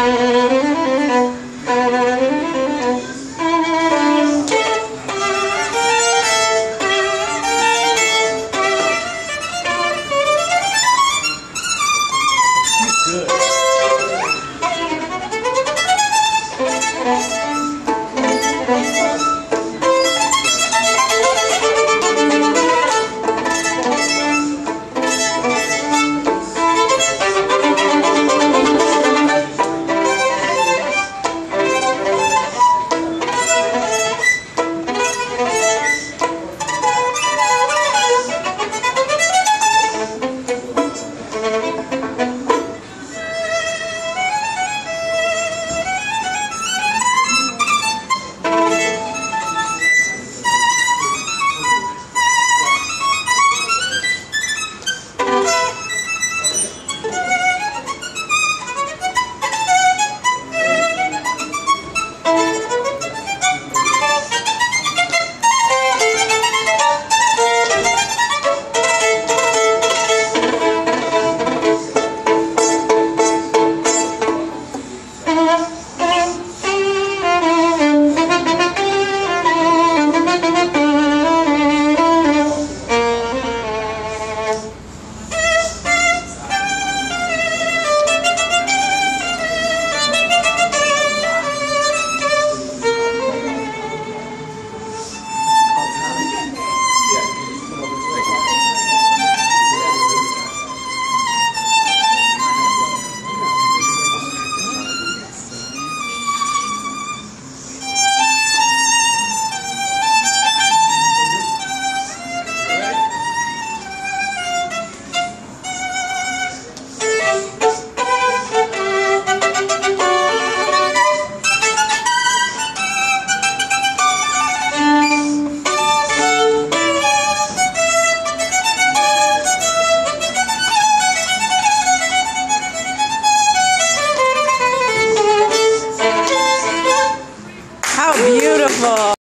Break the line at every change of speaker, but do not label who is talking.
Música rất là